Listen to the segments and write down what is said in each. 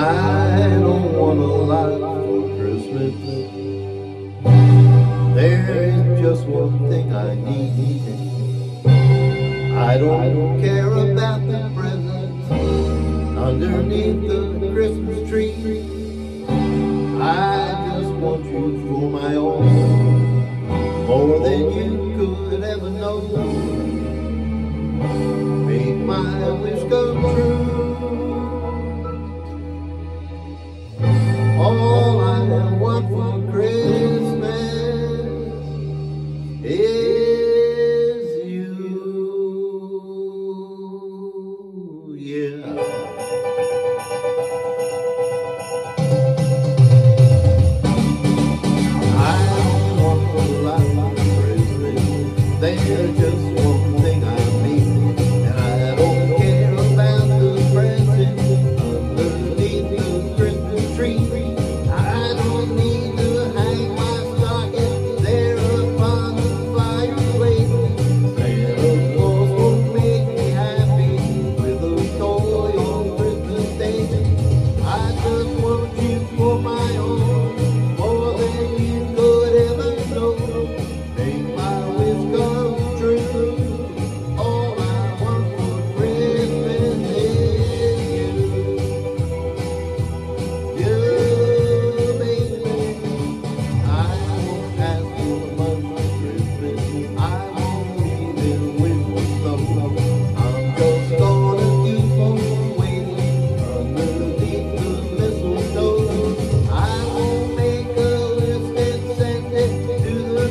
I don't want a lot for Christmas. There's just one thing I need. I don't care about the presents underneath the Christmas tree. I just want you for my own, more than you could ever know. Make my wish come true. they just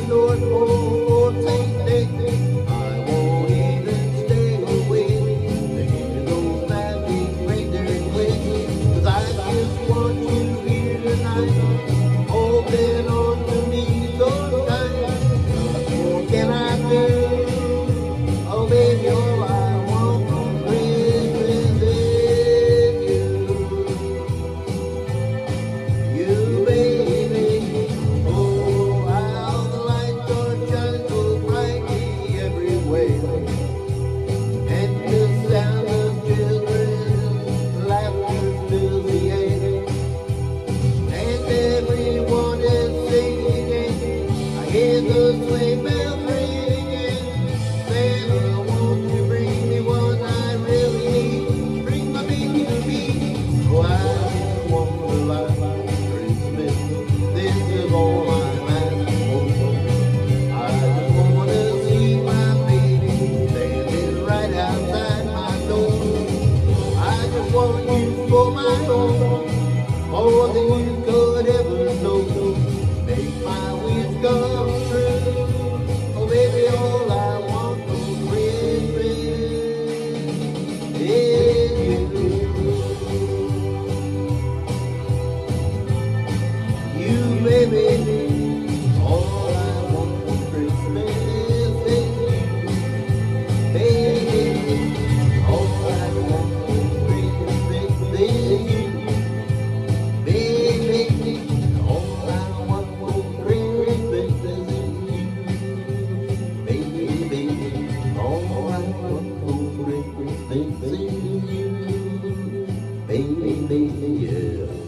Lord. baby. All I want for Christmas is baby. All I want for Christmas is you, baby. All I want for Christmas is you, baby. All I want for Christmas is you, baby, baby, yeah.